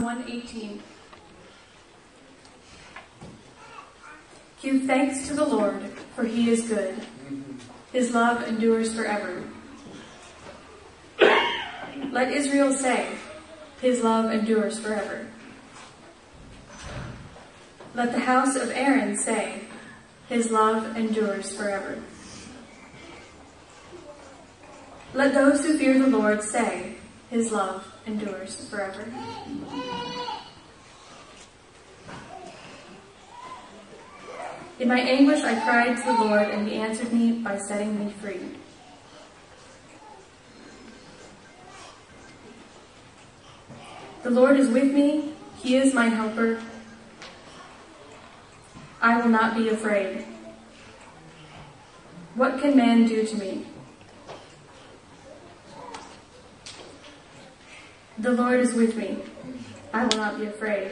Psalm 118. Give thanks to the Lord, for he is good. His love endures forever. Let Israel say, His love endures forever. Let the house of Aaron say, His love endures forever. Let those who fear the Lord say, His love endures forever. In my anguish I cried to the Lord, and he answered me by setting me free. The Lord is with me, he is my helper. I will not be afraid. What can man do to me? The Lord is with me. I will not be afraid.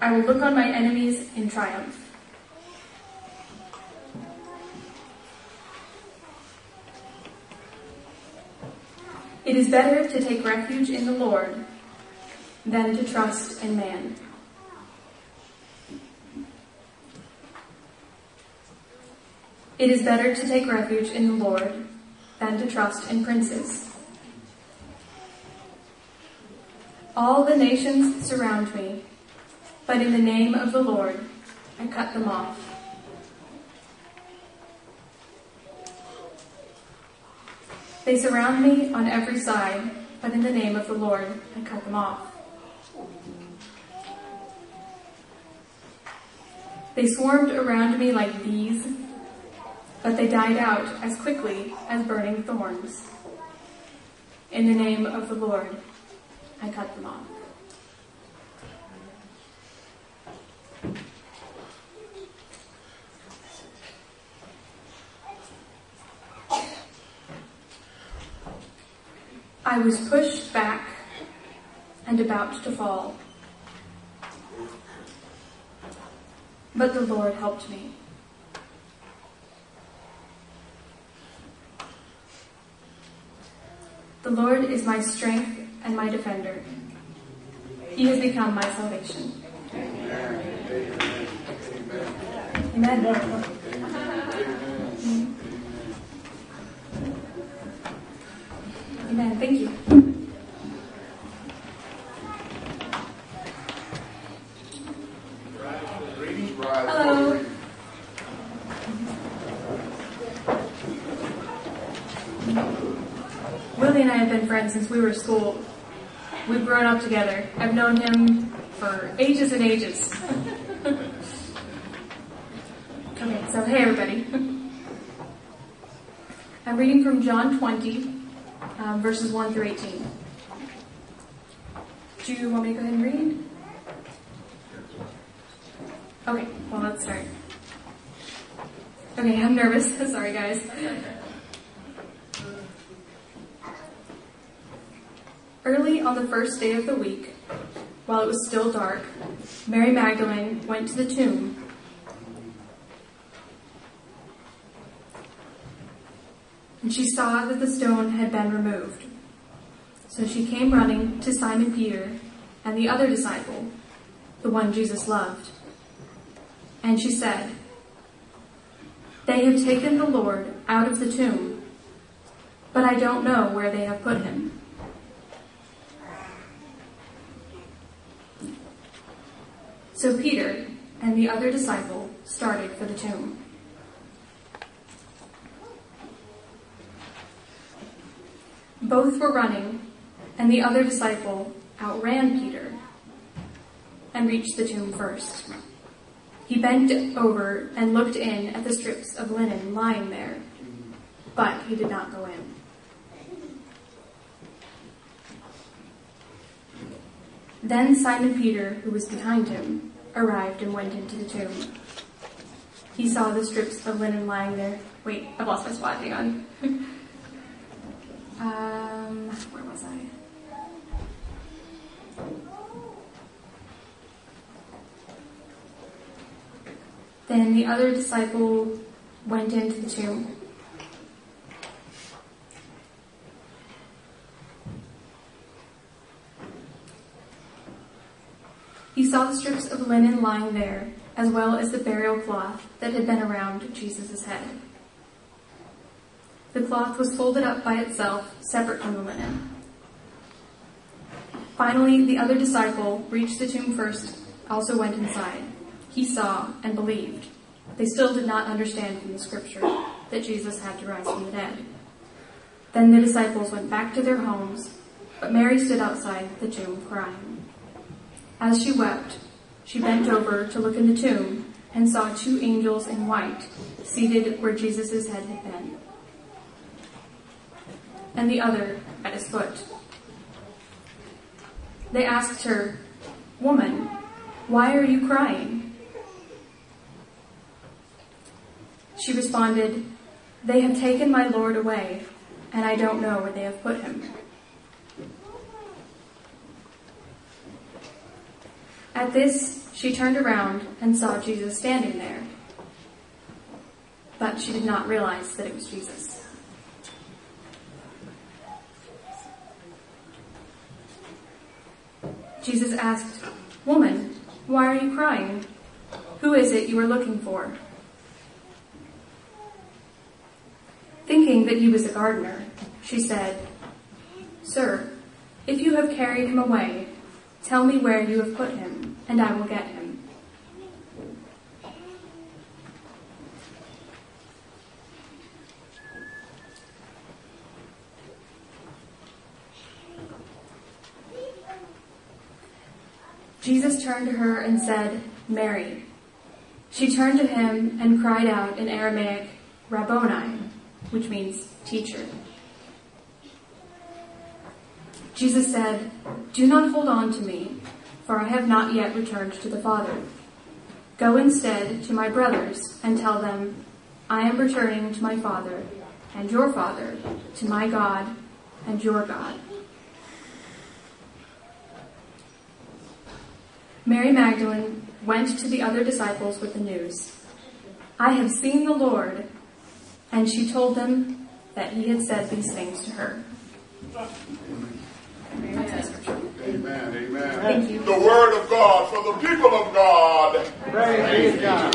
I will look on my enemies in triumph. It is better to take refuge in the Lord than to trust in man. It is better to take refuge in the Lord than to trust in princes. All the nations surround me, but in the name of the Lord I cut them off. They surround me on every side, but in the name of the Lord I cut them off. They swarmed around me like bees, but they died out as quickly as burning thorns. In the name of the Lord, I cut them off. I was pushed back and about to fall. But the Lord helped me. The Lord is my strength and my defender. He has become my salvation. Amen. Amen. Thank you. Hello. Willie and I have been friends since we were school. We've grown up together. I've known him for ages and ages. okay, so hey everybody. I'm reading from John 20, um, verses 1 through 18. Do you want me to go ahead and read? Okay, well, let's start. Okay, I'm nervous. Sorry, guys. Early on the first day of the week, while it was still dark, Mary Magdalene went to the tomb and she saw that the stone had been removed. So she came running to Simon Peter and the other disciple, the one Jesus loved. And she said, They have taken the Lord out of the tomb, but I don't know where they have put him. So Peter and the other disciple started for the tomb. Both were running, and the other disciple outran Peter and reached the tomb first. He bent over and looked in at the strips of linen lying there, but he did not go in. Then Simon Peter, who was behind him, arrived and went into the tomb. He saw the strips of linen lying there. Wait, I've lost my spot, hang on. um, where was I? Then the other disciple went into the tomb. Saw the strips of linen lying there, as well as the burial cloth that had been around Jesus' head. The cloth was folded up by itself, separate from the linen. Finally, the other disciple reached the tomb first, also went inside. He saw and believed. They still did not understand from the scripture that Jesus had to rise from the dead. Then the disciples went back to their homes, but Mary stood outside the tomb crying. As she wept, she bent over to look in the tomb and saw two angels in white seated where Jesus' head had been, and the other at his foot. They asked her, Woman, why are you crying? She responded, They have taken my Lord away, and I don't know where they have put him. At this, she turned around and saw Jesus standing there. But she did not realize that it was Jesus. Jesus asked, Woman, why are you crying? Who is it you are looking for? Thinking that he was a gardener, she said, Sir, if you have carried him away, tell me where you have put him, and I will get him. Jesus turned to her and said, Mary. She turned to him and cried out in Aramaic, Rabboni, which means teacher. Jesus said, Do not hold on to me, for I have not yet returned to the Father. Go instead to my brothers and tell them, I am returning to my Father and your Father, to my God and your God. Mary Magdalene went to the other disciples with the news. I have seen the Lord. And she told them that he had said these things to her. Amen. Amen. The word of God for the people of God. Praise God.